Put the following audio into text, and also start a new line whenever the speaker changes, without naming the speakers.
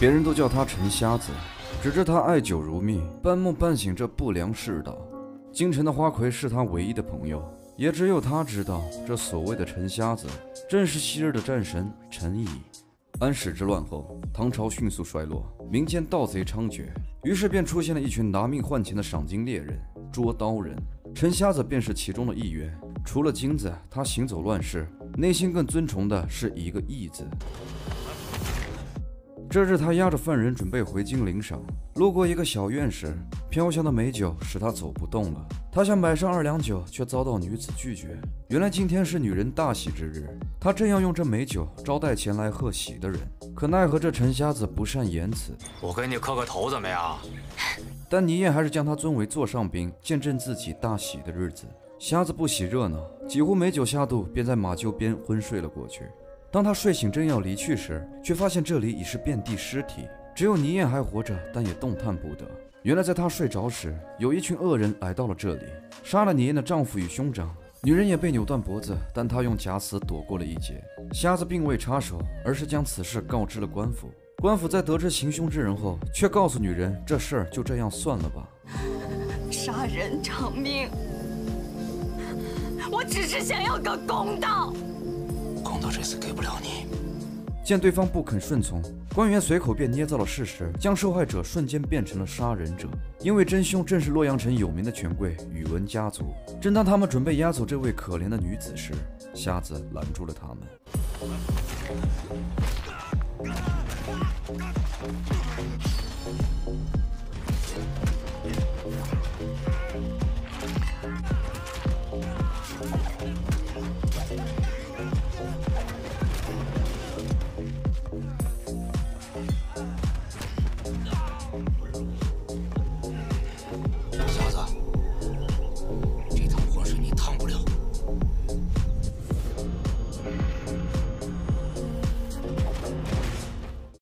别人都叫他陈瞎子，只知他爱酒如命，半梦半醒这不良世道。京城的花魁是他唯一的朋友，也只有他知道，这所谓的陈瞎子，正是昔日的战神陈乙。安史之乱后，唐朝迅速衰落，民间盗贼猖獗，于是便出现了一群拿命换钱的赏金猎人——捉刀人。陈瞎子便是其中的一员。除了金子，他行走乱世，内心更尊崇的是一个义字。这日，他押着犯人准备回京领赏，路过一个小院时，飘香的美酒使他走不动了。他想买上二两酒，却遭到女子拒绝。原来今天是女人大喜之日，他正要用这美酒招待前来贺喜的人，可奈何这陈瞎子不善言辞。
我给你磕个头怎么样？
但倪烨还是将他尊为座上宾，见证自己大喜的日子。瞎子不喜热闹，几壶美酒下肚，便在马厩边昏睡了过去。当他睡醒，正要离去时，却发现这里已是遍地尸体，只有倪燕还活着，但也动弹不得。原来，在他睡着时，有一群恶人来到了这里，杀了倪燕的丈夫与兄长，女人也被扭断脖子，但她用假死躲过了一劫。瞎子并未插手，而是将此事告知了官府。官府在得知行凶之人后，却告诉女人，这事儿就这样算了吧。
杀人偿命，我只是想要个
公道。这次给不了你。
见对方不肯顺从，官员随口便捏造了事实，将受害者瞬间变成了杀人者。因为真凶正是洛阳城有名的权贵宇文家族。正当他们准备押走这位可怜的女子时，瞎子拦住了他们。